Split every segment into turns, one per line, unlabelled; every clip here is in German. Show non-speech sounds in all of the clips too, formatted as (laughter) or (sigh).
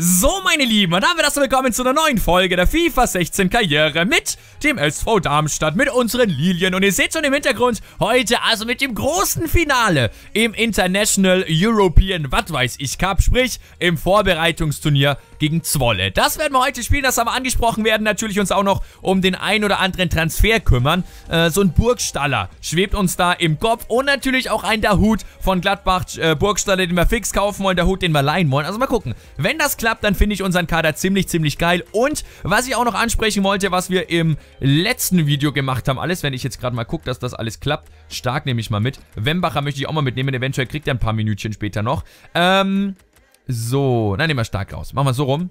So, meine Lieben, und damit erstmal willkommen zu einer neuen Folge der FIFA 16 Karriere mit dem SV Darmstadt, mit unseren Lilien. Und ihr seht schon im Hintergrund, heute also mit dem großen Finale im International European, was weiß ich, Cup, sprich im Vorbereitungsturnier gegen Zwolle. Das werden wir heute spielen, das haben wir angesprochen, werden natürlich uns auch noch um den ein oder anderen Transfer kümmern. Äh, so ein Burgstaller schwebt uns da im Kopf und natürlich auch ein Dahut von Gladbach äh, Burgstaller, den wir fix kaufen wollen, der Hut, den wir leihen wollen. Also mal gucken, wenn das klappt, dann finde ich unseren Kader ziemlich, ziemlich geil. Und was ich auch noch ansprechen wollte, was wir im letzten Video gemacht haben, alles, wenn ich jetzt gerade mal gucke, dass das alles klappt, stark nehme ich mal mit. Wembacher möchte ich auch mal mitnehmen, eventuell kriegt er ein paar Minütchen später noch. Ähm, so, dann nehmen wir stark raus. Machen wir so rum.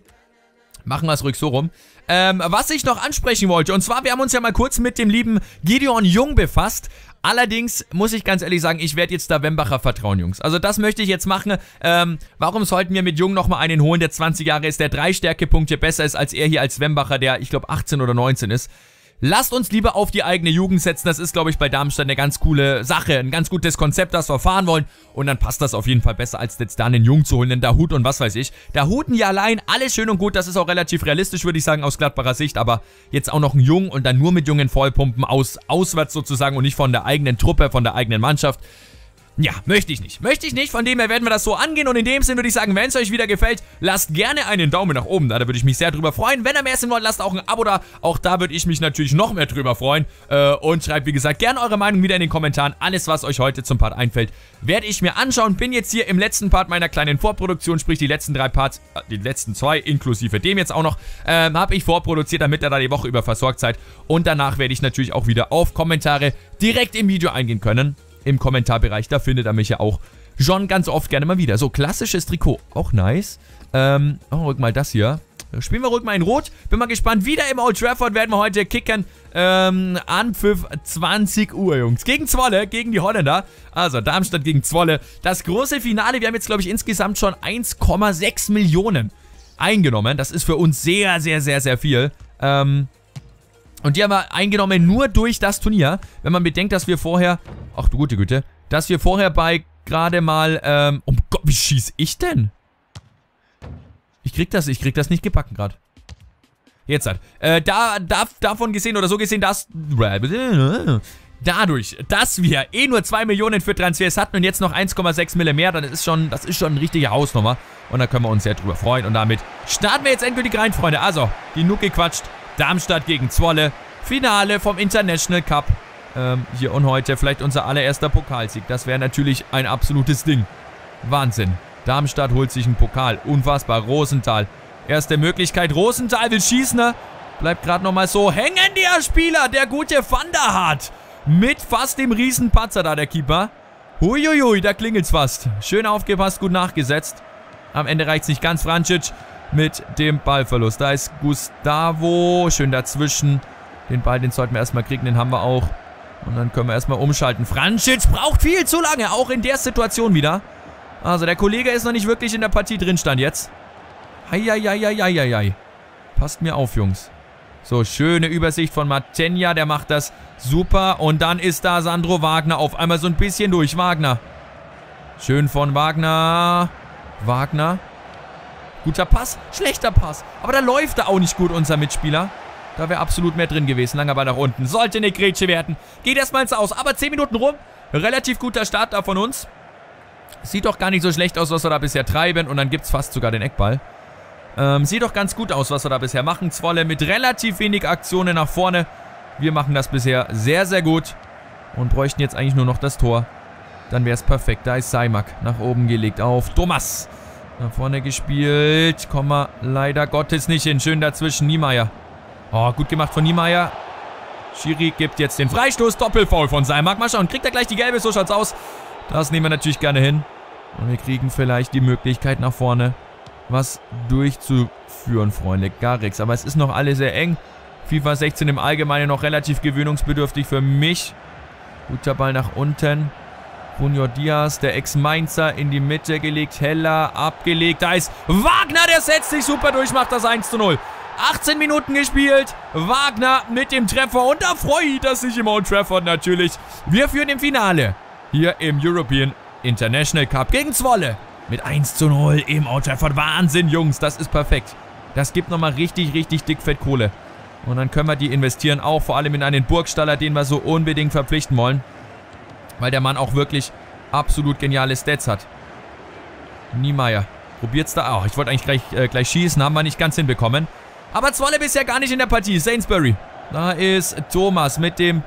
Machen wir es ruhig so rum. Ähm, was ich noch ansprechen wollte, und zwar, wir haben uns ja mal kurz mit dem lieben Gideon Jung befasst. Allerdings muss ich ganz ehrlich sagen, ich werde jetzt da Wembacher vertrauen, Jungs. Also das möchte ich jetzt machen. Ähm, warum sollten wir mit Jung nochmal einen holen, der 20 Jahre ist, der drei Stärkepunkte besser ist als er hier als Wembacher, der, ich glaube, 18 oder 19 ist. Lasst uns lieber auf die eigene Jugend setzen. Das ist, glaube ich, bei Darmstadt eine ganz coole Sache. Ein ganz gutes Konzept, das wir fahren wollen. Und dann passt das auf jeden Fall besser, als jetzt da einen Jung zu holen, den Dahut und was weiß ich. Dahuten ja allein, alles schön und gut. Das ist auch relativ realistisch, würde ich sagen, aus Gladbacher Sicht. Aber jetzt auch noch ein Jung und dann nur mit Jungen vollpumpen, aus, auswärts sozusagen und nicht von der eigenen Truppe, von der eigenen Mannschaft. Ja, möchte ich nicht. Möchte ich nicht, von dem her werden wir das so angehen und in dem Sinne würde ich sagen, wenn es euch wieder gefällt, lasst gerne einen Daumen nach oben da, da würde ich mich sehr drüber freuen. Wenn ihr mehr sehen wollt, lasst auch ein Abo da, auch da würde ich mich natürlich noch mehr drüber freuen äh, und schreibt wie gesagt gerne eure Meinung wieder in den Kommentaren. Alles, was euch heute zum Part einfällt, werde ich mir anschauen. Bin jetzt hier im letzten Part meiner kleinen Vorproduktion, sprich die letzten drei Parts, äh, die letzten zwei inklusive dem jetzt auch noch, äh, habe ich vorproduziert, damit ihr da die Woche über versorgt seid und danach werde ich natürlich auch wieder auf Kommentare direkt im Video eingehen können im Kommentarbereich. Da findet er mich ja auch schon ganz oft gerne mal wieder. So, klassisches Trikot. Auch nice. Ähm, oh, ruhig mal das hier. Spielen wir ruhig mal in Rot. Bin mal gespannt. Wieder im Old Trafford werden wir heute kicken. Ähm, Anpfiff 20 Uhr, Jungs. Gegen Zwolle, gegen die Holländer. Also Darmstadt gegen Zwolle. Das große Finale. Wir haben jetzt, glaube ich, insgesamt schon 1,6 Millionen eingenommen. Das ist für uns sehr, sehr, sehr, sehr viel. Ähm, und die haben wir eingenommen nur durch das Turnier. Wenn man bedenkt, dass wir vorher... Ach du gute Güte. Dass wir vorher bei gerade mal... Ähm, oh Gott, wie schieß ich denn? Ich krieg das, ich krieg das nicht gebacken gerade. Jetzt hat. Äh, da, da, davon gesehen oder so gesehen, dass... Dadurch, dass wir eh nur 2 Millionen für Transfers hatten und jetzt noch 1,6 Mille mehr, dann ist schon, das ist schon eine richtige Hausnummer. Und da können wir uns sehr drüber freuen. Und damit starten wir jetzt endgültig rein, Freunde. Also, die Nuke quatscht. Darmstadt gegen Zwolle. Finale vom International Cup. Ähm, hier und heute vielleicht unser allererster Pokalsieg. Das wäre natürlich ein absolutes Ding. Wahnsinn. Darmstadt holt sich einen Pokal. Unfassbar. Rosenthal. Erste Möglichkeit. Rosenthal will schießen. Ne? Bleibt gerade nochmal so hängen, der Spieler. Der gute Van. Mit fast dem Riesenpatzer da, der Keeper. Huiuiui, da klingelt's fast. Schön aufgepasst, gut nachgesetzt. Am Ende reicht's nicht ganz. Francic mit dem Ballverlust. Da ist Gustavo. Schön dazwischen. Den Ball, den sollten wir erstmal kriegen. Den haben wir auch. Und dann können wir erstmal umschalten. Franschitz braucht viel zu lange. Auch in der Situation wieder. Also der Kollege ist noch nicht wirklich in der Partie drin stand jetzt. Heieieiei. Passt mir auf, Jungs. So, schöne Übersicht von Matenja. Der macht das super. Und dann ist da Sandro Wagner auf einmal so ein bisschen durch. Wagner. Schön von Wagner. Wagner. Guter Pass, schlechter Pass. Aber da läuft er auch nicht gut, unser Mitspieler. Da wäre absolut mehr drin gewesen. Langer Ball nach unten. Sollte eine Grätsche werden. Geht erstmal ins Aus. Aber 10 Minuten rum. Relativ guter Start da von uns. Sieht doch gar nicht so schlecht aus, was wir da bisher treiben. Und dann gibt es fast sogar den Eckball. Ähm, sieht doch ganz gut aus, was wir da bisher machen. Zwolle mit relativ wenig Aktionen nach vorne. Wir machen das bisher sehr, sehr gut. Und bräuchten jetzt eigentlich nur noch das Tor. Dann wäre es perfekt. Da ist Seimak nach oben gelegt auf Thomas. Nach vorne gespielt. Kommen wir leider Gottes nicht hin. Schön dazwischen. Niemeyer. Oh, gut gemacht von Niemeyer. Schiri gibt jetzt den Freistoß. Doppelfoul von Seimark. Mal schauen. Kriegt er gleich die gelbe? So schaut's aus. Das nehmen wir natürlich gerne hin. Und wir kriegen vielleicht die Möglichkeit nach vorne was durchzuführen, Freunde. Gar nichts. Aber es ist noch alles sehr eng. FIFA 16 im Allgemeinen noch relativ gewöhnungsbedürftig für mich. Guter Ball nach unten. Junior Diaz, der Ex-Mainzer, in die Mitte gelegt. Heller abgelegt. Da ist Wagner, der setzt sich super durch, macht das 1 zu 0. 18 Minuten gespielt. Wagner mit dem Treffer. Und da freut er sich im Old Trafford natürlich. Wir führen im Finale. Hier im European International Cup gegen Zwolle. Mit 1 zu 0 im Old Trafford. Wahnsinn, Jungs. Das ist perfekt. Das gibt nochmal richtig, richtig dick Fettkohle. Und dann können wir die investieren. Auch vor allem in einen Burgstaller, den wir so unbedingt verpflichten wollen. Weil der Mann auch wirklich absolut geniale Stats hat. Niemeyer. Probiert's da. Oh, ich wollte eigentlich gleich, äh, gleich schießen. Haben wir nicht ganz hinbekommen. Aber Zwolle bisher gar nicht in der Partie. Sainsbury. Da ist Thomas mit dem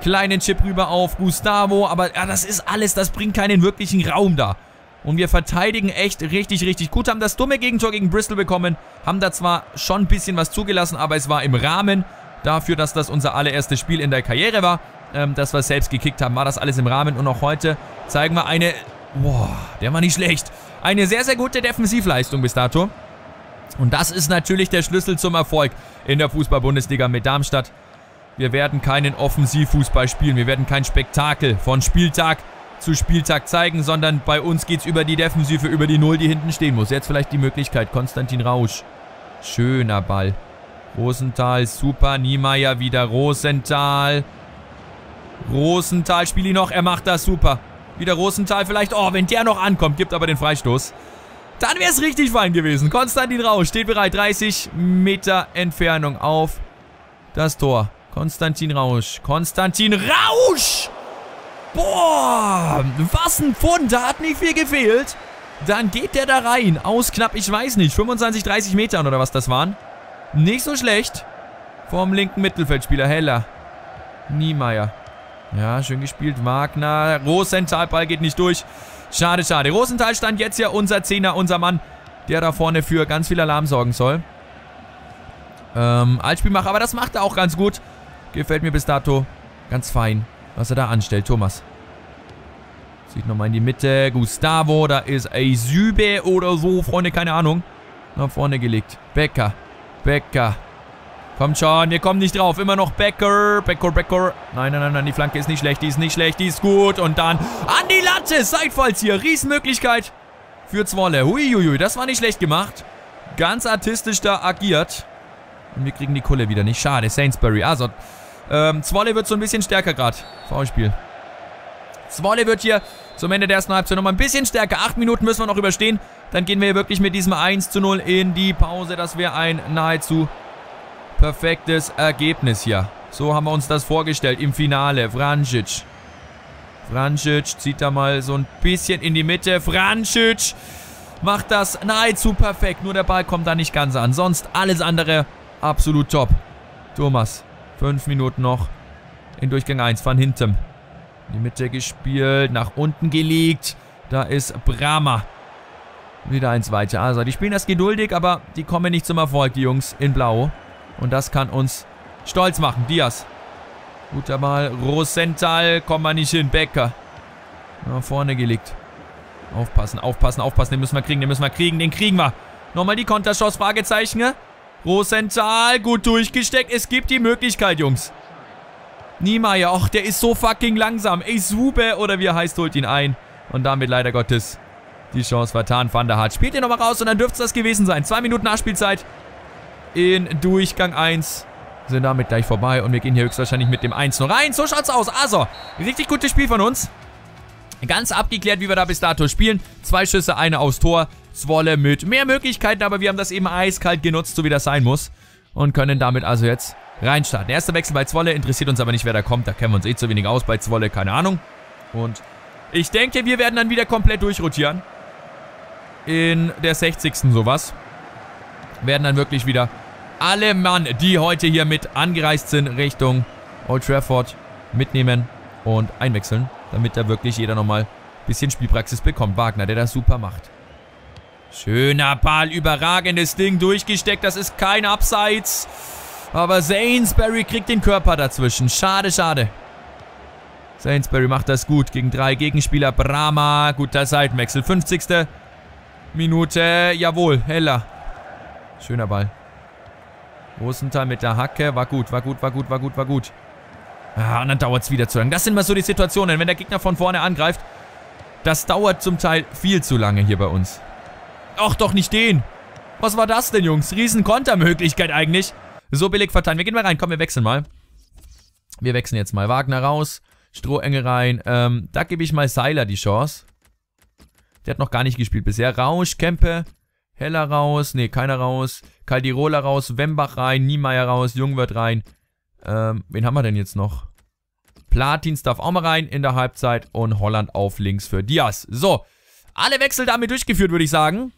kleinen Chip rüber auf Gustavo. Aber ja, das ist alles. Das bringt keinen wirklichen Raum da. Und wir verteidigen echt richtig, richtig gut. Haben das dumme Gegentor gegen Bristol bekommen. Haben da zwar schon ein bisschen was zugelassen, aber es war im Rahmen dafür, dass das unser allererstes Spiel in der Karriere war. Ähm, dass wir selbst gekickt haben, war das alles im Rahmen. Und auch heute zeigen wir eine... Boah, der war nicht schlecht. Eine sehr, sehr gute Defensivleistung bis dato. Und das ist natürlich der Schlüssel zum Erfolg in der Fußball-Bundesliga mit Darmstadt. Wir werden keinen Offensivfußball spielen. Wir werden kein Spektakel von Spieltag zu Spieltag zeigen, sondern bei uns geht es über die Defensive, über die Null, die hinten stehen muss. Jetzt vielleicht die Möglichkeit. Konstantin Rausch. Schöner Ball. Rosenthal, super. Niemeyer wieder. Rosenthal. Rosenthal, spiel ihn noch. Er macht das super. Wieder Rosenthal vielleicht. Oh, wenn der noch ankommt, gibt aber den Freistoß. Dann wäre es richtig fein gewesen. Konstantin Rausch steht bereit. 30 Meter Entfernung auf das Tor. Konstantin Rausch. Konstantin Rausch! Boah, was ein Pfund. Da hat nicht viel gefehlt. Dann geht der da rein. Aus knapp, ich weiß nicht, 25, 30 Metern oder was das waren. Nicht so schlecht. Vom linken Mittelfeldspieler Heller. Niemeyer. Ja, schön gespielt. Wagner. Rosenthal, Ball geht nicht durch. Schade, schade. Rosenthal stand jetzt ja unser Zehner, unser Mann, der da vorne für ganz viel Alarm sorgen soll. Ähm, Altspielmacher, aber das macht er auch ganz gut. Gefällt mir bis dato ganz fein was er da anstellt. Thomas. Sieht nochmal in die Mitte. Gustavo, da ist Eisübe oder so. Freunde, keine Ahnung. Nach vorne gelegt. Becker. Becker. Kommt schon, wir kommen nicht drauf. Immer noch Becker. Becker, Becker. Nein, nein, nein, nein. Die Flanke ist nicht schlecht. Die ist nicht schlecht. Die ist gut. Und dann an die Latte. Seitfalls hier. Riesenmöglichkeit für Zwolle. Huiuiui. Das war nicht schlecht gemacht. Ganz artistisch da agiert. Und wir kriegen die Kulle wieder nicht. Schade. Sainsbury. Also, ähm, Zwolle wird so ein bisschen stärker gerade. Foulspiel. Zwolle wird hier zum Ende der ersten Halbzeit nochmal ein bisschen stärker. Acht Minuten müssen wir noch überstehen. Dann gehen wir hier wirklich mit diesem 1 zu 0 in die Pause. Das wäre ein nahezu perfektes Ergebnis hier. So haben wir uns das vorgestellt im Finale. Vrancic. Vrancic zieht da mal so ein bisschen in die Mitte. Vrancic macht das nahezu perfekt. Nur der Ball kommt da nicht ganz an. Sonst alles andere absolut top. Thomas Fünf Minuten noch in Durchgang 1 von hinten. In die Mitte gespielt, nach unten gelegt. Da ist Brahma. Wieder eins weiter. Also, die spielen das geduldig, aber die kommen nicht zum Erfolg, die Jungs in Blau. Und das kann uns stolz machen. Diaz. Guter Ball. Rosenthal. Kommen wir nicht hin. Becker. Nach vorne gelegt. Aufpassen, aufpassen, aufpassen. Den müssen wir kriegen, den müssen wir kriegen. Den kriegen wir. Nochmal die Konterschuss. Fragezeichen. Rosenthal, gut durchgesteckt. Es gibt die Möglichkeit, Jungs. Niemeyer, ach, der ist so fucking langsam. Ey, Sube oder wie er heißt, holt ihn ein. Und damit leider Gottes die Chance vertan. Van der Hart spielt ihn nochmal raus und dann dürfte es das gewesen sein. Zwei Minuten Nachspielzeit in Durchgang 1 sind damit gleich vorbei und wir gehen hier höchstwahrscheinlich mit dem 1 noch rein. So schaut's aus. Also, richtig gutes Spiel von uns. Ganz abgeklärt, wie wir da bis dato spielen. Zwei Schüsse, eine aufs Tor. Zwolle mit mehr Möglichkeiten, aber wir haben das eben eiskalt genutzt, so wie das sein muss. Und können damit also jetzt reinstarten. Erster Wechsel bei Zwolle, interessiert uns aber nicht, wer da kommt. Da kennen wir uns eh zu wenig aus bei Zwolle, keine Ahnung. Und ich denke, wir werden dann wieder komplett durchrotieren. In der 60. sowas. Werden dann wirklich wieder alle Mann, die heute hier mit angereist sind, Richtung Old Trafford mitnehmen und einwechseln, damit da wirklich jeder nochmal ein bisschen Spielpraxis bekommt. Wagner, der das super macht. Schöner Ball, überragendes Ding, durchgesteckt, das ist kein Abseits. Aber Sainsbury kriegt den Körper dazwischen. Schade, schade. Sainsbury macht das gut gegen drei Gegenspieler. Brahma, guter Seitenwechsel. 50. Minute, jawohl, Heller. Schöner Ball. Rosenthal mit der Hacke, war gut, war gut, war gut, war gut, war gut. Ja, und dann dauert es wieder zu lange. Das sind mal so die Situationen, wenn der Gegner von vorne angreift. Das dauert zum Teil viel zu lange hier bei uns. Ach, doch nicht den. Was war das denn, Jungs? Riesen Kontermöglichkeit eigentlich. So billig verteilen. Wir gehen mal rein. Komm, wir wechseln mal. Wir wechseln jetzt mal. Wagner raus. Strohenge rein. Ähm, da gebe ich mal Seiler die Chance. Der hat noch gar nicht gespielt bisher. Rausch, Kempe, Heller raus. Nee, keiner raus. Caldirola raus. Wembach rein. Niemeyer raus. Jungwirth rein. Ähm, wen haben wir denn jetzt noch? Platins darf auch mal rein in der Halbzeit. Und Holland auf links für Diaz. So. Alle Wechsel damit durchgeführt, würde ich sagen.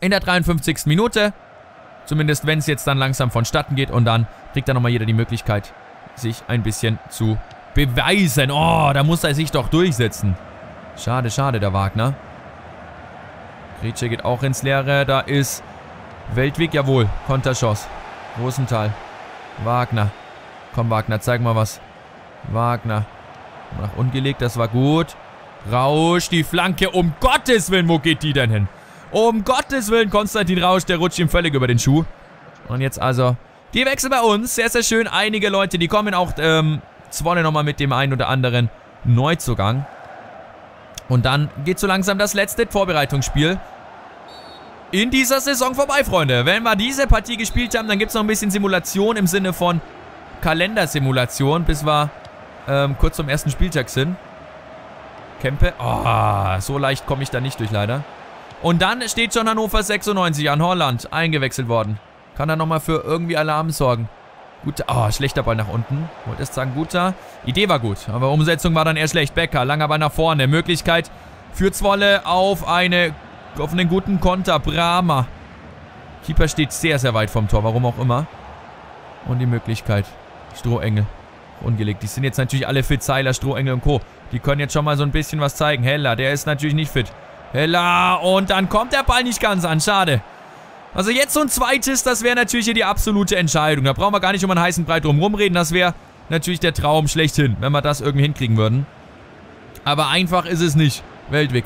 In der 53. Minute. Zumindest, wenn es jetzt dann langsam vonstatten geht. Und dann kriegt dann nochmal jeder die Möglichkeit, sich ein bisschen zu beweisen. Oh, da muss er sich doch durchsetzen. Schade, schade, der Wagner. Gritsche geht auch ins Leere. Da ist Weltweg, jawohl. Konterschoss. Rosenthal. Wagner. Komm, Wagner, zeig mal was. Wagner. Nach unten gelegt, das war gut. Rausch, die Flanke. Um Gottes Willen, wo geht die denn hin? Um Gottes Willen, Konstantin Rausch, der rutscht ihm völlig über den Schuh. Und jetzt also die Wechsel bei uns. Sehr, sehr schön. Einige Leute, die kommen auch ähm, Zwolle nochmal mit dem einen oder anderen Neuzugang. Und dann geht so langsam das letzte Vorbereitungsspiel in dieser Saison vorbei, Freunde. Wenn wir diese Partie gespielt haben, dann gibt es noch ein bisschen Simulation im Sinne von Kalendersimulation, bis wir ähm, kurz zum ersten Spieltag sind. Kempe. Oh, so leicht komme ich da nicht durch, leider. Und dann steht schon Hannover 96 an Holland eingewechselt worden. Kann er nochmal für irgendwie Alarm sorgen. Guter, oh, schlechter Ball nach unten. Wollte erst sagen, guter. Idee war gut, aber Umsetzung war dann eher schlecht. Becker, langer Ball nach vorne. Möglichkeit für Zwolle auf, eine, auf einen guten Konter. Brahma. Keeper steht sehr, sehr weit vom Tor, warum auch immer. Und die Möglichkeit. Strohengel. Ungelegt. Die sind jetzt natürlich alle fit. Seiler, Strohengel und Co. Die können jetzt schon mal so ein bisschen was zeigen. Heller, der ist natürlich nicht fit. Heller, und dann kommt der Ball nicht ganz an. Schade. Also jetzt so ein zweites, das wäre natürlich hier die absolute Entscheidung. Da brauchen wir gar nicht um einen heißen Brei drum rumreden. Das wäre natürlich der Traum schlechthin, wenn wir das irgendwie hinkriegen würden. Aber einfach ist es nicht. Weltweg.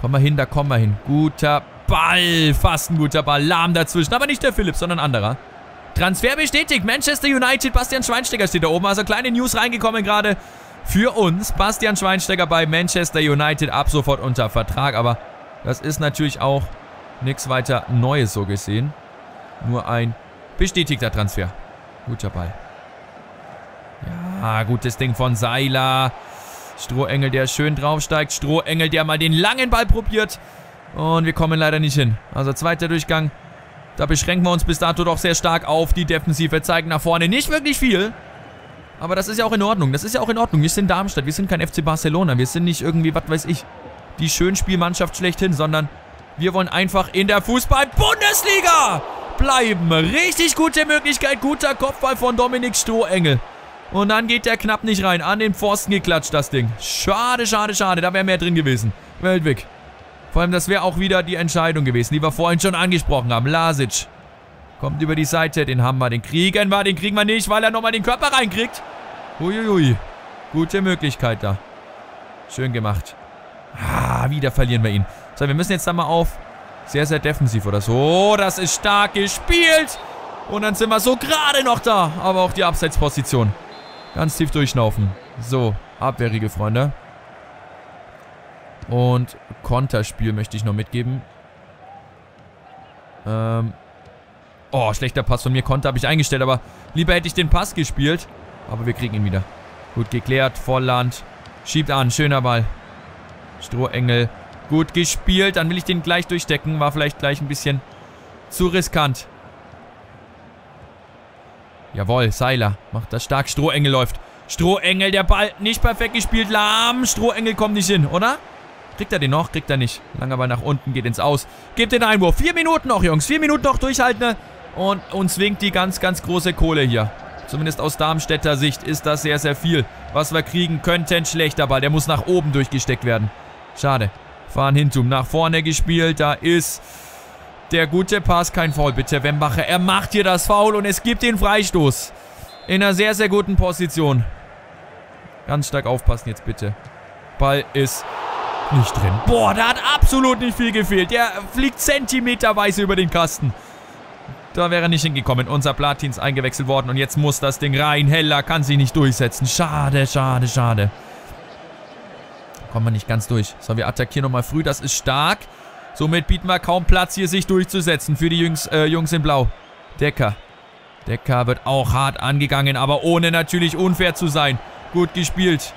Kommen wir hin, da kommen wir hin. Guter Ball. Fast ein guter Ball. Lahm dazwischen. Aber nicht der Philipp, sondern ein anderer. Transfer bestätigt. Manchester United. Bastian Schweinsteiger steht da oben. Also kleine News reingekommen gerade für uns. Bastian Schweinsteiger bei Manchester United ab sofort unter Vertrag. Aber das ist natürlich auch Nichts weiter Neues so gesehen. Nur ein bestätigter Transfer. Guter Ball. Ja, gutes Ding von Seiler. Strohengel, der schön draufsteigt. Strohengel, der mal den langen Ball probiert. Und wir kommen leider nicht hin. Also zweiter Durchgang. Da beschränken wir uns bis dato doch sehr stark auf die Defensive. Zeigen nach vorne nicht wirklich viel. Aber das ist ja auch in Ordnung. Das ist ja auch in Ordnung. Wir sind Darmstadt. Wir sind kein FC Barcelona. Wir sind nicht irgendwie, was weiß ich, die Schönspielmannschaft schlechthin, sondern wir wollen einfach in der Fußball-Bundesliga bleiben. Richtig gute Möglichkeit. Guter Kopfball von Dominik Strohengel. Und dann geht der knapp nicht rein. An den Pfosten geklatscht, das Ding. Schade, schade, schade. Da wäre mehr drin gewesen. Weltweg. Vor allem, das wäre auch wieder die Entscheidung gewesen, die wir vorhin schon angesprochen haben. Lasic. Kommt über die Seite. Den haben wir. Den kriegen wir. Den kriegen wir nicht, weil er nochmal den Körper reinkriegt. Uiuiui. Gute Möglichkeit da. Schön gemacht. Ah, wieder verlieren wir ihn. So, wir müssen jetzt dann mal auf sehr, sehr defensiv oder so. Das ist stark gespielt. Und dann sind wir so gerade noch da. Aber auch die Abseitsposition. Ganz tief durchschnaufen. So, abwehrige Freunde. Und Konterspiel möchte ich noch mitgeben. Ähm. Oh, schlechter Pass von mir. Konter habe ich eingestellt, aber lieber hätte ich den Pass gespielt. Aber wir kriegen ihn wieder. Gut geklärt. Volland. Schiebt an. Schöner Ball. Strohengel. Gut gespielt. Dann will ich den gleich durchdecken. War vielleicht gleich ein bisschen zu riskant. Jawohl, Seiler. Macht das stark. Strohengel läuft. Strohengel, der Ball nicht perfekt gespielt. Lahm. Strohengel kommt nicht hin, oder? Kriegt er den noch? Kriegt er nicht. Langer Ball nach unten, geht ins Aus. Gebt den Einwurf. Vier Minuten noch, Jungs. Vier Minuten noch durchhalten. Und uns winkt die ganz, ganz große Kohle hier. Zumindest aus Darmstädter Sicht ist das sehr, sehr viel. Was wir kriegen könnten. Schlechter Ball. Der muss nach oben durchgesteckt werden. Schade. Fahren Hintum nach vorne gespielt. Da ist der gute Pass. Kein Foul, bitte, Wembacher. Er macht hier das Foul und es gibt den Freistoß. In einer sehr, sehr guten Position. Ganz stark aufpassen jetzt, bitte. Ball ist nicht drin. Boah, da hat absolut nicht viel gefehlt. Der fliegt zentimeterweise über den Kasten. Da wäre er nicht hingekommen. Unser Platins eingewechselt worden und jetzt muss das Ding rein. Heller kann sich nicht durchsetzen. Schade, schade, schade. Kommen wir nicht ganz durch. So, wir attackieren nochmal früh. Das ist stark. Somit bieten wir kaum Platz, hier sich durchzusetzen für die Jungs, äh, Jungs in Blau. Decker. Decker wird auch hart angegangen, aber ohne natürlich unfair zu sein. Gut gespielt.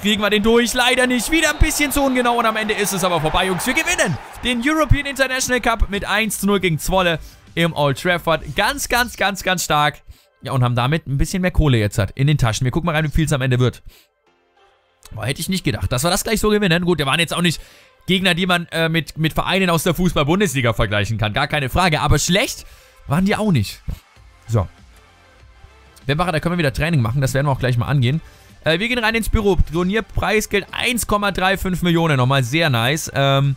Kriegen wir den durch? Leider nicht. Wieder ein bisschen zu ungenau und am Ende ist es aber vorbei, Jungs. Wir gewinnen den European International Cup mit 1 zu 0 gegen Zwolle im Old Trafford. Ganz, ganz, ganz, ganz stark. Ja, und haben damit ein bisschen mehr Kohle jetzt hat in den Taschen. Wir gucken mal rein, wie viel es am Ende wird. Boah, hätte ich nicht gedacht, dass wir das gleich so gewinnen. Gut, wir waren jetzt auch nicht Gegner, die man äh, mit, mit Vereinen aus der Fußball-Bundesliga vergleichen kann. Gar keine Frage. Aber schlecht waren die auch nicht. So. Wembacher, da können wir wieder Training machen. Das werden wir auch gleich mal angehen. Äh, wir gehen rein ins Büro. Turnierpreisgeld 1,35 Millionen. Nochmal sehr nice. Ähm,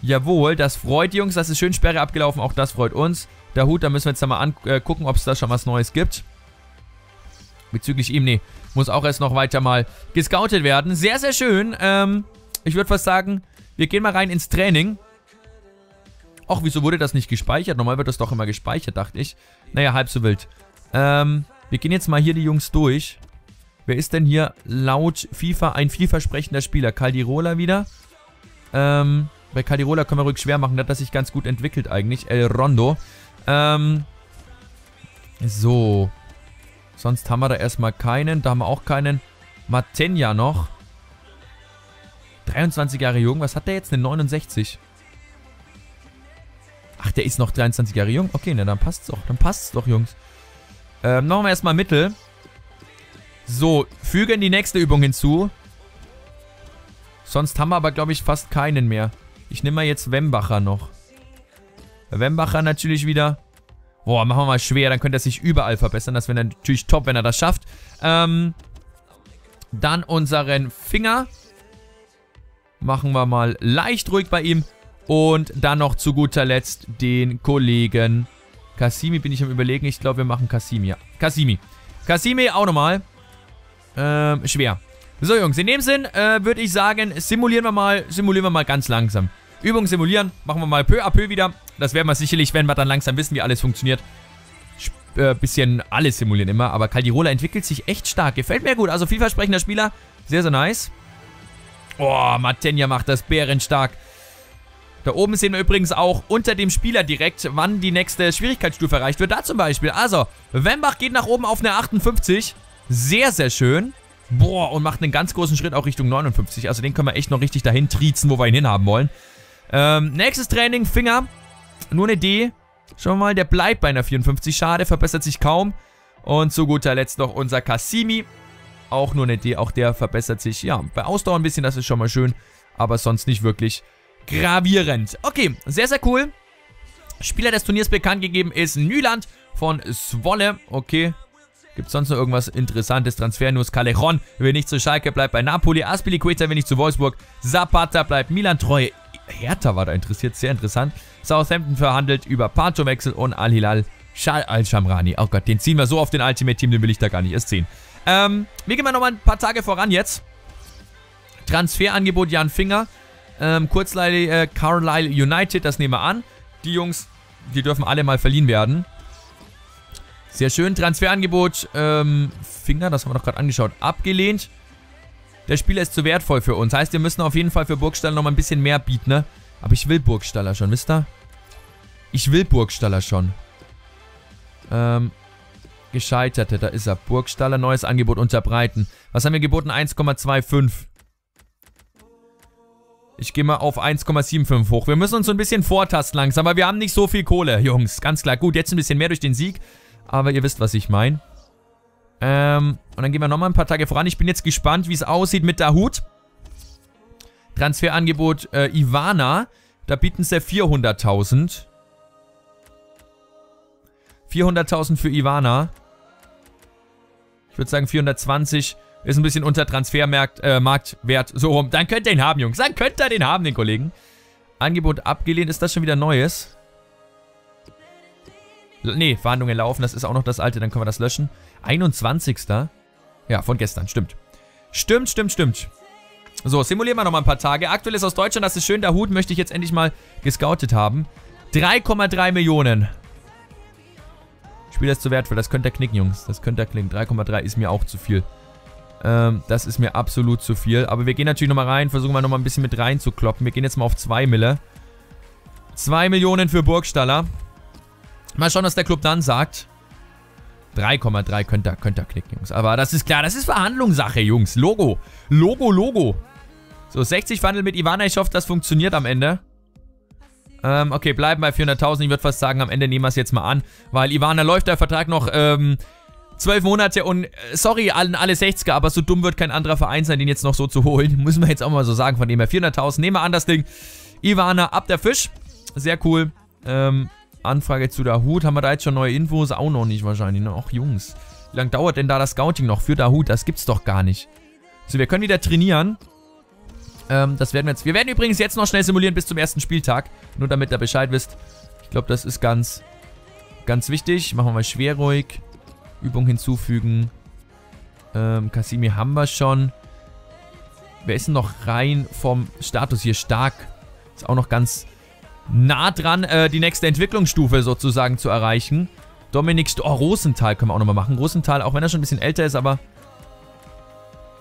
jawohl, das freut die Jungs. Das ist schön Sperre abgelaufen. Auch das freut uns. Der Hut, da müssen wir jetzt mal angucken, äh, ob es da schon was Neues gibt. Bezüglich ihm, nee. Muss auch erst noch weiter mal gescoutet werden. Sehr, sehr schön. Ähm, ich würde fast sagen, wir gehen mal rein ins Training. Ach, wieso wurde das nicht gespeichert? Normal wird das doch immer gespeichert, dachte ich. Naja, halb so wild. Ähm, wir gehen jetzt mal hier die Jungs durch. Wer ist denn hier laut FIFA ein vielversprechender Spieler? Caldirola wieder. Ähm, bei Caldirola können wir ruhig schwer machen. Der hat sich ganz gut entwickelt eigentlich. El Rondo. Ähm, so. Sonst haben wir da erstmal keinen. Da haben wir auch keinen. Matenja noch. 23 Jahre jung. Was hat der jetzt? Eine 69. Ach, der ist noch 23 Jahre jung? Okay, ne, dann passt's doch. Dann passt's doch, Jungs. Ähm, machen wir erstmal Mittel. So, fügen die nächste Übung hinzu. Sonst haben wir aber, glaube ich, fast keinen mehr. Ich nehme mal jetzt Wembacher noch. Wembacher natürlich wieder. Boah, machen wir mal schwer. Dann könnte er sich überall verbessern. Das wäre natürlich top, wenn er das schafft. Ähm, dann unseren Finger. Machen wir mal leicht ruhig bei ihm. Und dann noch zu guter Letzt den Kollegen Kasimi bin ich am überlegen. Ich glaube, wir machen Kasimi. Ja. Kasimi. Kasimi auch nochmal. Ähm, schwer. So, Jungs, in dem Sinn äh, würde ich sagen, simulieren wir mal, simulieren wir mal ganz langsam. Übung simulieren, machen wir mal peu à peu wieder. Das werden wir sicherlich, wenn wir dann langsam wissen, wie alles funktioniert. Äh, bisschen alles simulieren immer, aber Caldirola entwickelt sich echt stark. Gefällt mir gut, also vielversprechender Spieler. Sehr, sehr nice. Oh, Matenja macht das bärenstark. Da oben sehen wir übrigens auch unter dem Spieler direkt, wann die nächste Schwierigkeitsstufe erreicht wird. Da zum Beispiel. Also, Wembach geht nach oben auf eine 58. Sehr, sehr schön. Boah, und macht einen ganz großen Schritt auch Richtung 59. Also den können wir echt noch richtig dahin triezen, wo wir ihn hinhaben wollen. Ähm, nächstes Training, Finger. Nur eine D. Schauen wir mal, der bleibt bei einer 54. Schade, verbessert sich kaum. Und zu guter Letzt noch unser Cassimi. Auch nur eine D, auch der verbessert sich. Ja, bei Ausdauer ein bisschen, das ist schon mal schön. Aber sonst nicht wirklich gravierend. Okay, sehr, sehr cool. Spieler des Turniers bekannt gegeben ist Nyland von Svolle. Okay. Gibt sonst noch irgendwas Interessantes? Transfernews Callejon will nicht zu Schalke, bleibt bei Napoli. Aspilicueta will nicht zu Wolfsburg. Zapata bleibt Milan treu. Hertha war da interessiert, sehr interessant. Southampton verhandelt über Pato-Wechsel und Al-Hilal Shal Al-Shamrani. Oh Gott, den ziehen wir so auf den Ultimate Team, den will ich da gar nicht erst ziehen. Ähm, wir gehen mal nochmal ein paar Tage voran jetzt. Transferangebot Jan Finger. Ähm, kurzleidig äh, Carlisle United, das nehmen wir an. Die Jungs, die dürfen alle mal verliehen werden. Sehr schön. Transferangebot, ähm, Finger, das haben wir doch gerade angeschaut, abgelehnt. Der Spieler ist zu wertvoll für uns. Heißt, wir müssen auf jeden Fall für Burgstaller noch mal ein bisschen mehr bieten, ne? Aber ich will Burgstaller schon, wisst ihr? Ich will Burgstaller schon. Ähm, Gescheiterte, da ist er. Burgstaller, neues Angebot unterbreiten. Was haben wir geboten? 1,25. Ich gehe mal auf 1,75 hoch. Wir müssen uns so ein bisschen vortasten langsam, aber wir haben nicht so viel Kohle, Jungs. Ganz klar. Gut, jetzt ein bisschen mehr durch den Sieg. Aber ihr wisst, was ich meine. Ähm, und dann gehen wir nochmal ein paar Tage voran. Ich bin jetzt gespannt, wie es aussieht mit der Hut. Transferangebot äh, Ivana. Da bieten sie 400.000. 400.000 für Ivana. Ich würde sagen 420 ist ein bisschen unter Transfermarktwert. Äh, Marktwert, so rum. Dann könnt ihr ihn haben, Jungs. Dann könnt ihr den haben, den Kollegen. Angebot abgelehnt. Ist das schon wieder Neues? Nee, Verhandlungen laufen. Das ist auch noch das alte. Dann können wir das löschen. 21. Ja, von gestern. Stimmt. Stimmt, stimmt, stimmt. So, simulieren wir nochmal ein paar Tage. Aktuell ist aus Deutschland. Das ist schön. Der Hut möchte ich jetzt endlich mal gescoutet haben. 3,3 Millionen. Spiel ist zu wertvoll. Das könnte er knicken, Jungs. Das könnte er knicken. 3,3 ist mir auch zu viel. Ähm, das ist mir absolut zu viel. Aber wir gehen natürlich nochmal rein, versuchen wir nochmal ein bisschen mit reinzukloppen. Wir gehen jetzt mal auf 2 Mille. 2 Millionen für Burgstaller. Mal schauen, was der Club dann sagt. 3,3 könnt ihr, könnt ihr knicken, Jungs. Aber das ist klar, das ist Verhandlungssache, Jungs. Logo. Logo, Logo. So, 60 Wandel mit Ivana. Ich hoffe, das funktioniert am Ende. Ähm, okay, bleiben bei 400.000. Ich würde fast sagen, am Ende nehmen wir es jetzt mal an. Weil Ivana läuft der Vertrag noch, ähm, 12 Monate und äh, sorry an alle 60er, aber so dumm wird kein anderer Verein sein, den jetzt noch so zu holen. (laughs) Muss man jetzt auch mal so sagen. Von dem her 400.000. Nehmen wir an das Ding. Ivana, ab der Fisch. Sehr cool. Ähm, Anfrage zu Dahut. Haben wir da jetzt schon neue Infos? Auch noch nicht wahrscheinlich. Ne? Ach, Jungs. Wie lange dauert denn da das Scouting noch für Dahut? Das gibt's doch gar nicht. So, wir können wieder trainieren. Ähm, das werden wir jetzt... Wir werden übrigens jetzt noch schnell simulieren bis zum ersten Spieltag. Nur damit ihr Bescheid wisst. Ich glaube, das ist ganz... Ganz wichtig. Machen wir mal schwer ruhig. Übung hinzufügen. Ähm, Kasimi haben wir schon. Wer ist denn noch rein vom Status hier stark? Ist auch noch ganz nah dran, äh, die nächste Entwicklungsstufe sozusagen zu erreichen. Dominik, St oh, Rosenthal können wir auch nochmal machen. Rosenthal, auch wenn er schon ein bisschen älter ist, aber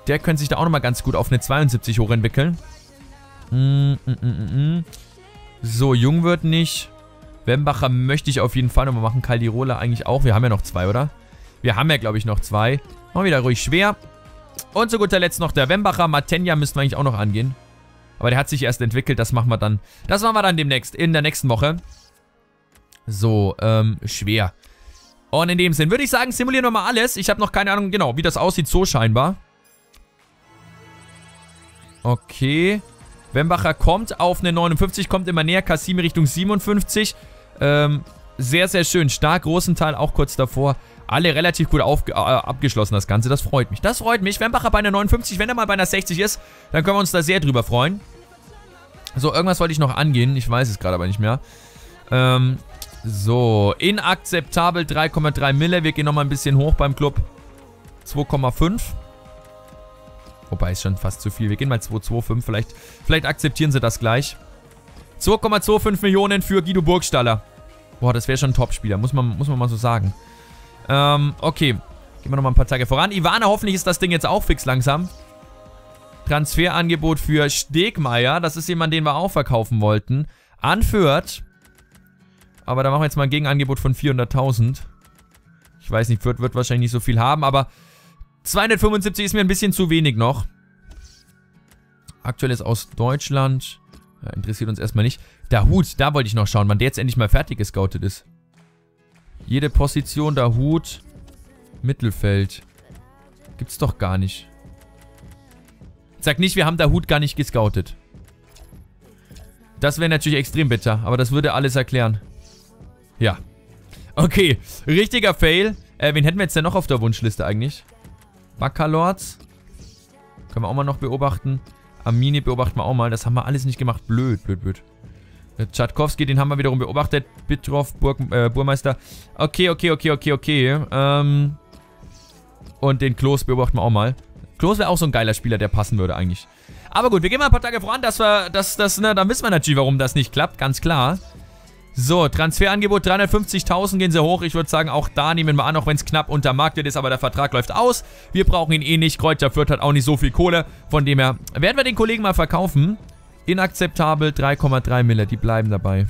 der könnte sich da auch nochmal ganz gut auf eine 72 hochentwickeln. Mm, mm, mm, mm, mm. So, Jung wird nicht. Wembacher möchte ich auf jeden Fall nochmal machen. Caldirola eigentlich auch. Wir haben ja noch zwei, oder? Wir haben ja, glaube ich, noch zwei. Machen wir wieder ruhig schwer. Und zu guter Letzt noch der Wembacher. Matenja müssten wir eigentlich auch noch angehen. Aber der hat sich erst entwickelt. Das machen wir dann. Das machen wir dann demnächst. In der nächsten Woche. So, ähm, schwer. Und in dem Sinn würde ich sagen, simulieren wir mal alles. Ich habe noch keine Ahnung, genau, wie das aussieht. So scheinbar. Okay. Wembacher kommt auf eine 59, kommt immer näher. Kassimi Richtung 57. Ähm, sehr, sehr schön. Stark, großen Teil auch kurz davor alle relativ gut auf, äh, abgeschlossen, das Ganze. Das freut mich. Das freut mich. Wembacher bei einer 59, wenn er mal bei einer 60 ist, dann können wir uns da sehr drüber freuen. So, irgendwas wollte ich noch angehen. Ich weiß es gerade aber nicht mehr. Ähm, so, inakzeptabel 3,3 Mille. Wir gehen nochmal ein bisschen hoch beim Club. 2,5. Wobei, ist schon fast zu viel. Wir gehen mal 2,25. Vielleicht, vielleicht akzeptieren sie das gleich. 2,25 Millionen für Guido Burgstaller. Boah, das wäre schon ein Topspieler, muss man, muss man mal so sagen. Ähm, okay. Gehen wir nochmal ein paar Tage voran. Ivana, hoffentlich ist das Ding jetzt auch fix langsam. Transferangebot für Stegmeier. Das ist jemand, den wir auch verkaufen wollten. Anführt. Aber da machen wir jetzt mal ein Gegenangebot von 400.000. Ich weiß nicht, wird, wird wahrscheinlich nicht so viel haben, aber 275 ist mir ein bisschen zu wenig noch. Aktuell ist aus Deutschland. Ja, interessiert uns erstmal nicht. Der Hut, da wollte ich noch schauen, wann der jetzt endlich mal fertig gescoutet ist. Jede Position, da Hut, Mittelfeld. Gibt's doch gar nicht. Sag nicht, wir haben da Hut gar nicht gescoutet. Das wäre natürlich extrem bitter, aber das würde alles erklären. Ja. Okay, richtiger Fail. Äh, wen hätten wir jetzt denn noch auf der Wunschliste eigentlich? Baccalords. Können wir auch mal noch beobachten. Armini beobachten wir auch mal. Das haben wir alles nicht gemacht. Blöd, blöd, blöd. Tschatkowski, den haben wir wiederum beobachtet. Bitroff, Burg, äh, Burmeister. Okay, okay, okay, okay, okay. Ähm, und den Klos beobachten wir auch mal. Klos wäre auch so ein geiler Spieler, der passen würde eigentlich. Aber gut, wir gehen mal ein paar Tage voran, dass wir, dass, das, ne, dann wissen wir natürlich, warum das nicht klappt, ganz klar. So, Transferangebot 350.000 gehen sie hoch. Ich würde sagen, auch da nehmen wir an, auch wenn es knapp unter Marktwert ist, aber der Vertrag läuft aus. Wir brauchen ihn eh nicht. Kräuter Fürth hat auch nicht so viel Kohle. Von dem her werden wir den Kollegen mal verkaufen. Inakzeptabel 3,3 Mille, die bleiben dabei.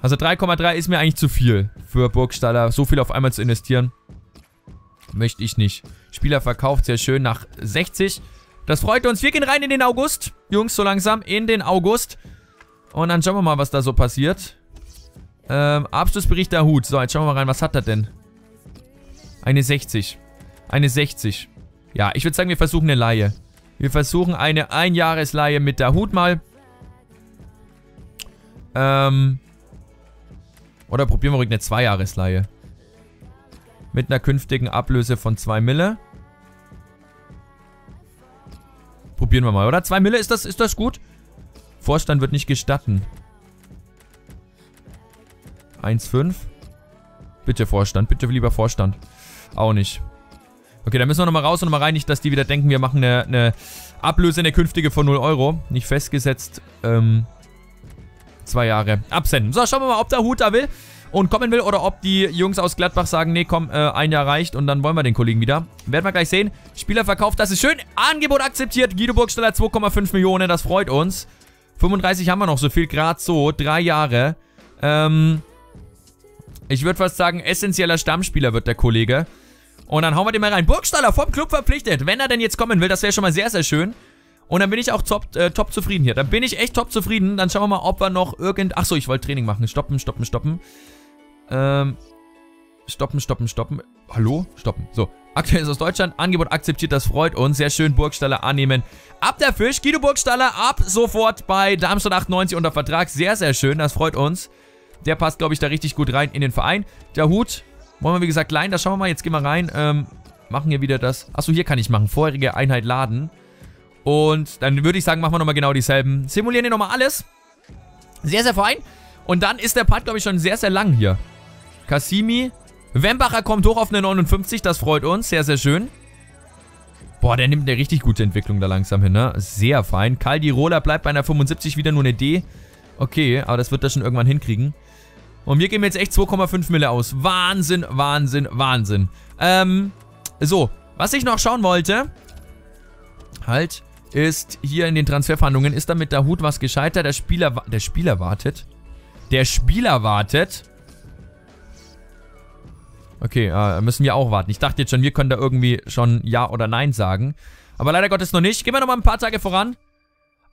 Also 3,3 ist mir eigentlich zu viel für Burgstaller. So viel auf einmal zu investieren, möchte ich nicht. Spieler verkauft, sehr schön, nach 60. Das freut uns. Wir gehen rein in den August. Jungs, so langsam in den August. Und dann schauen wir mal, was da so passiert. Ähm, Abschlussbericht der Hut. So, jetzt schauen wir mal rein. Was hat er denn? Eine 60. Eine 60. Ja, ich würde sagen, wir versuchen eine Laie. Wir versuchen eine Einjahresleihe mit der Hut mal. Ähm. Oder probieren wir ruhig eine Zweijahresleihe. Mit einer künftigen Ablöse von 2 Mille. Probieren wir mal, oder? 2 Mille, ist das, ist das gut? Vorstand wird nicht gestatten. 1,5. Bitte Vorstand, bitte lieber Vorstand. Auch nicht. Okay, dann müssen wir nochmal raus und nochmal rein. Nicht, dass die wieder denken, wir machen eine, eine Ablöse, eine künftige von 0 Euro. Nicht festgesetzt. Ähm, zwei Jahre absenden. So, schauen wir mal, ob der Hut da will und kommen will oder ob die Jungs aus Gladbach sagen, nee, komm, äh, ein Jahr reicht und dann wollen wir den Kollegen wieder. Werden wir gleich sehen. Spieler verkauft, das ist schön. Angebot akzeptiert. Guido Burgstaller 2,5 Millionen, das freut uns. 35 haben wir noch so viel, gerade so. Drei Jahre. Ähm, Ich würde fast sagen, essentieller Stammspieler wird der Kollege. Und dann hauen wir den mal rein. Burgstaller vom Club verpflichtet. Wenn er denn jetzt kommen will, das wäre schon mal sehr, sehr schön. Und dann bin ich auch top, äh, top zufrieden hier. Dann bin ich echt top zufrieden. Dann schauen wir mal, ob wir noch irgend... Achso, ich wollte Training machen. Stoppen, stoppen, stoppen. Ähm... Stoppen, stoppen, stoppen. Hallo? Stoppen. So. Aktuell ist aus Deutschland. Angebot akzeptiert, das freut uns. Sehr schön, Burgstaller annehmen. Ab der Fisch. Guido Burgstaller ab sofort bei Darmstadt 98 unter Vertrag. Sehr, sehr schön. Das freut uns. Der passt, glaube ich, da richtig gut rein in den Verein. Der Hut wollen wir, wie gesagt, leihen. Da schauen wir mal. Jetzt gehen wir rein. Ähm, machen hier wieder das. Achso, hier kann ich machen. Vorherige Einheit laden. Und dann würde ich sagen, machen wir nochmal genau dieselben. Simulieren hier nochmal alles. Sehr, sehr fein. Und dann ist der Part, glaube ich, schon sehr, sehr lang hier. Cassimi. Wembacher kommt hoch auf eine 59. Das freut uns. Sehr, sehr schön. Boah, der nimmt eine richtig gute Entwicklung da langsam hin, ne? Sehr fein. Caldirola bleibt bei einer 75 wieder nur eine D. Okay, aber das wird er schon irgendwann hinkriegen. Und wir geben jetzt echt 2,5 Mille aus. Wahnsinn, Wahnsinn, Wahnsinn. Ähm, so. Was ich noch schauen wollte, halt, ist hier in den Transferverhandlungen, ist da mit der Hut was gescheitert? Der Spieler, der Spieler wartet. Der Spieler wartet. Okay, äh, müssen wir auch warten. Ich dachte jetzt schon, wir können da irgendwie schon Ja oder Nein sagen. Aber leider Gottes noch nicht. Gehen wir nochmal ein paar Tage voran.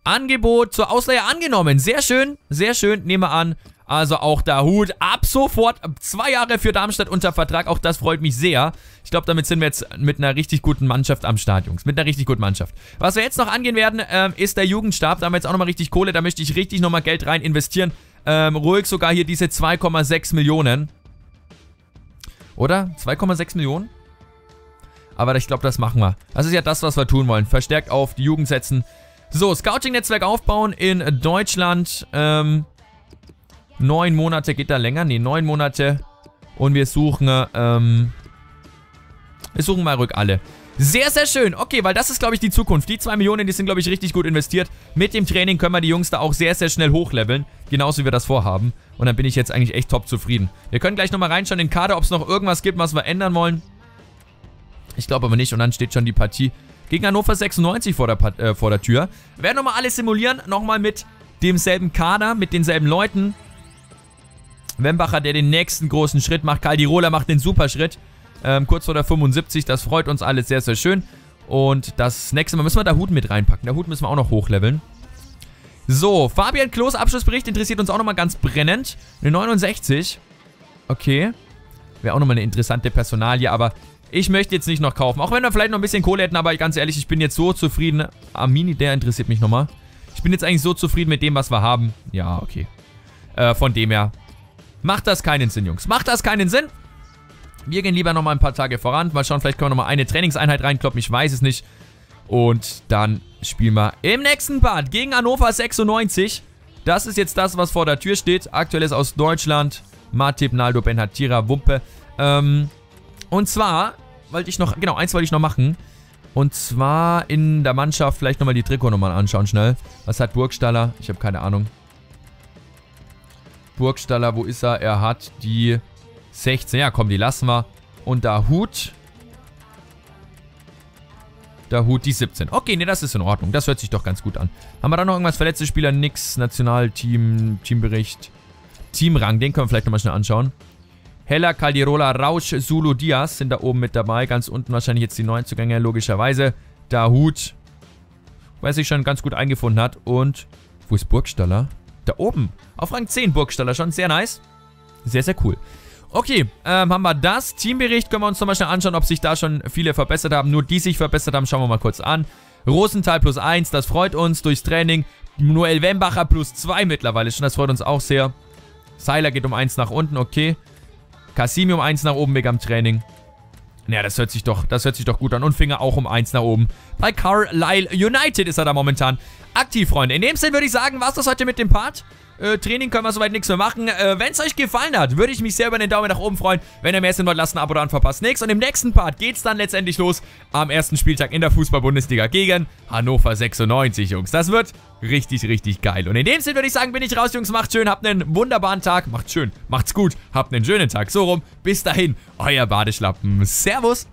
Angebot zur Ausleihe angenommen. Sehr schön, sehr schön. Nehmen wir an. Also auch da Hut ab sofort. Zwei Jahre für Darmstadt unter Vertrag. Auch das freut mich sehr. Ich glaube, damit sind wir jetzt mit einer richtig guten Mannschaft am Start, Jungs. Mit einer richtig guten Mannschaft. Was wir jetzt noch angehen werden, ähm, ist der Jugendstab. Da haben wir jetzt auch nochmal richtig Kohle. Da möchte ich richtig nochmal Geld rein investieren. Ähm, ruhig sogar hier diese 2,6 Millionen. Oder? 2,6 Millionen? Aber ich glaube, das machen wir. Das ist ja das, was wir tun wollen. Verstärkt auf die Jugend setzen. So, Scouting-Netzwerk aufbauen in Deutschland. Ähm, neun Monate, geht da länger? Ne, neun Monate. Und wir suchen, ähm, wir suchen mal rück alle. Sehr, sehr schön. Okay, weil das ist, glaube ich, die Zukunft. Die 2 Millionen, die sind, glaube ich, richtig gut investiert. Mit dem Training können wir die Jungs da auch sehr, sehr schnell hochleveln. Genauso wie wir das vorhaben. Und dann bin ich jetzt eigentlich echt top zufrieden. Wir können gleich nochmal reinschauen in den Kader, ob es noch irgendwas gibt, was wir ändern wollen. Ich glaube aber nicht. Und dann steht schon die Partie gegen Hannover 96 vor der, äh, vor der Tür. Werden nochmal alles simulieren. Nochmal mit demselben Kader, mit denselben Leuten. Wembacher, der den nächsten großen Schritt macht. Caldirola macht den super Schritt. Ähm, kurz vor der 75. Das freut uns alle sehr, sehr schön. Und das nächste Mal müssen wir da Hut mit reinpacken. Der Hut müssen wir auch noch hochleveln. So, Fabian Klos Abschlussbericht interessiert uns auch nochmal ganz brennend. Eine 69. Okay. Wäre auch nochmal eine interessante Personalie, aber ich möchte jetzt nicht noch kaufen. Auch wenn wir vielleicht noch ein bisschen Kohle hätten, aber ganz ehrlich, ich bin jetzt so zufrieden. Amini, der interessiert mich nochmal. Ich bin jetzt eigentlich so zufrieden mit dem, was wir haben. Ja, okay. Äh, von dem her. Macht das keinen Sinn, Jungs. Macht das keinen Sinn? Wir gehen lieber nochmal ein paar Tage voran. Mal schauen, vielleicht können wir nochmal eine Trainingseinheit reinkloppen. Ich weiß es nicht. Und dann spielen wir im nächsten Part gegen Hannover 96. Das ist jetzt das, was vor der Tür steht. Aktuell ist aus Deutschland. Matip, Naldo, Benhatira, Wumpe. Ähm, und zwar wollte ich noch, genau, eins wollte ich noch machen. Und zwar in der Mannschaft vielleicht nochmal die Trikotnummern anschauen schnell. Was hat Burgstaller? Ich habe keine Ahnung. Burgstaller, wo ist er? Er hat die 16. Ja, komm, die lassen wir. Und da Hut. Der Hut, die 17. Okay, ne, das ist in Ordnung. Das hört sich doch ganz gut an. Haben wir da noch irgendwas? Verletzte Spieler? Nix. Nationalteam, Teambericht. Teamrang, den können wir vielleicht nochmal schnell anschauen. Hella, Caldirola, Rausch, Zulu, Diaz sind da oben mit dabei. Ganz unten wahrscheinlich jetzt die neuen Zugänge, logischerweise. Dahut, weil sich schon ganz gut eingefunden hat. Und wo ist Burgstaller? Da oben. Auf Rang 10 Burgstaller schon. Sehr nice. Sehr, sehr cool. Okay, ähm, haben wir das. Teambericht können wir uns nochmal schnell anschauen, ob sich da schon viele verbessert haben. Nur die sich verbessert haben, schauen wir mal kurz an. Rosenthal plus 1, das freut uns durchs Training. Noel Wembacher plus 2 mittlerweile schon, das freut uns auch sehr. Seiler geht um 1 nach unten, okay. Cassimi um 1 nach oben, weg am Training. Naja, das hört sich doch, das hört sich doch gut an. Und Finger auch um 1 nach oben. Bei Carlisle United ist er da momentan aktiv, Freunde. In dem Sinne würde ich sagen, war es das heute mit dem Part. Äh, Training können wir soweit nichts mehr machen. Äh, Wenn es euch gefallen hat, würde ich mich sehr über einen Daumen nach oben freuen. Wenn ihr mehr sind wollt, lasst ein Abo da und verpasst nichts. Und im nächsten Part geht es dann letztendlich los am ersten Spieltag in der Fußball-Bundesliga gegen Hannover 96, Jungs. Das wird richtig, richtig geil. Und in dem Sinne würde ich sagen, bin ich raus, Jungs. Macht schön, habt einen wunderbaren Tag. Macht schön, macht's gut, habt einen schönen Tag. So rum, bis dahin, euer Badeschlappen. Servus.